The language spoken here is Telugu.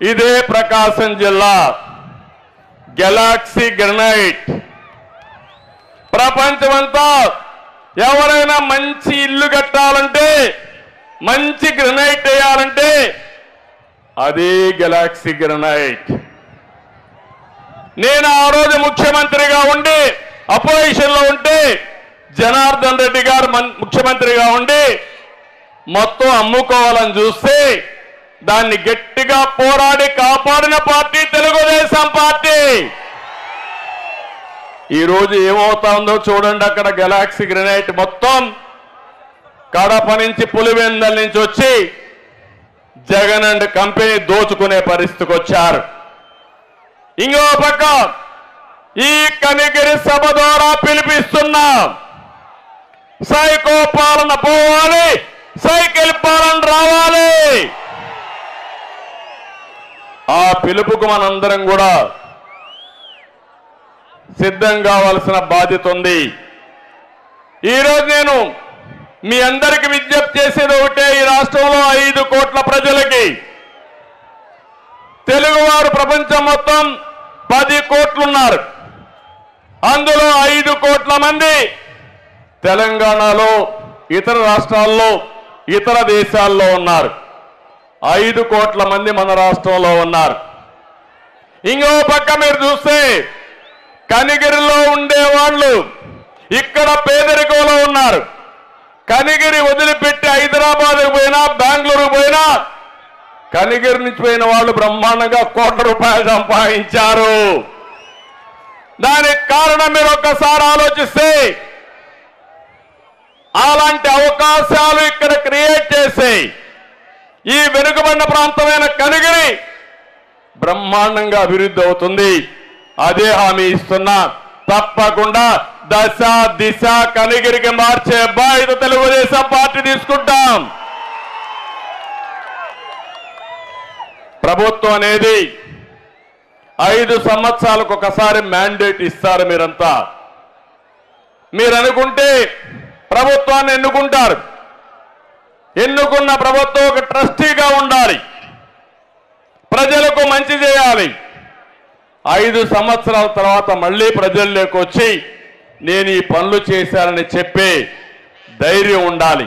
ఇదే ప్రకాశం జిల్లా గెలాక్సీ గ్రనైట్. ప్రపంచమంతా ఎవరైనా మంచి ఇల్లు కట్టాలంటే మంచి గ్రనైట్ వేయాలంటే అదే గెలాక్సీ గ్రనైట్. నేను ఆ రోజు ముఖ్యమంత్రిగా ఉండి అపోజిషన్లో ఉంటే జనార్దన్ రెడ్డి గారు ముఖ్యమంత్రిగా ఉండి మొత్తం అమ్ముకోవాలని చూస్తే దాన్ని గట్టిగా పోరాడి కాపాడిన పార్టీ తెలుగుదేశం పార్టీ. ఈ రోజు ఏమవుతుందో చూడండి అక్కడ గెలాక్సీ గ్రెనైట్ మొత్తం కడప నుంచి పులివెందల నుంచి వచ్చి జగన్ అండ్ కంపెనీ దోచుకునే పరిస్థితికి వచ్చారు. ఇంకో పక్క ఈ కనిగిరి సభ ద్వారా పిలిపిస్తున్నాం సైకో పాలన పోవాలి సైకిల్ పాలన రావాలి. ఆ పిలుపుకు మనందరం కూడా సిద్ధం కావాల్సిన బాధ్యత ఉంది. ఈరోజు నేను మీ అందరికి విజ్ఞప్తి చేసేది ఒకటే ఈ రాష్ట్రంలో ఐదు కోట్ల ప్రజలకి తెలుగువారు ప్రపంచం మొత్తం పది కోట్లున్నారు. అందులో ఐదు కోట్ల మంది తెలంగాణలో ఇతర రాష్ట్రాల్లో ఇతర దేశాల్లో ఉన్నారు. ఐదు కోట్ల మంది మన రాష్ట్రంలో ఉన్నారు. ఇంకో పక్క మీరు చూస్తే కనిగిరిలో ఉండే వాళ్ళు ఇక్కడ పేదరికంలో ఉన్నారు. కనిగిరి వదిలిపెట్టి హైదరాబాద్ పోయినా బెంగళూరు పోయినా కనిగిరి నుంచి పోయిన వాళ్ళు బ్రహ్మాండంగా కోట్ల రూపాయలు సంపాదించారు. దానికి కారణం మీరు ఒక్కసారి ఆలోచిస్తే అలాంటి అవకాశాలు ఇక్కడ క్రియేట్ చేసి ఈ వెనుకబడిన ప్రాంతమైన కనిగిరి బ్రహ్మాండంగా అభివృద్ధి అవుతుంది. అదే హామీ ఇస్తున్నా. తప్పకుండా దశ దిశ కనిగిరికి మార్చే బాధ్యత తెలుగుదేశం పార్టీ తీసుకుంటాం. ప్రభుత్వం అనేది ఐదు సంవత్సరాలకు ఒకసారి మ్యాండేట్ ఇస్తారు మీరంతా. మీరు అనుకుంటే ప్రభుత్వాన్ని ఎన్నుకుంటారు? ఎన్నుకున్న ప్రభుత్వం ఒక ట్రస్టీగా ఉండాలి. ప్రజలకు మంచి చేయాలి. ఐదు సంవత్సరాల తర్వాత మళ్ళీ ప్రజల్లోకి వచ్చి నేను ఈ పనులు చేశానని చెప్పే ధైర్యం ఉండాలి.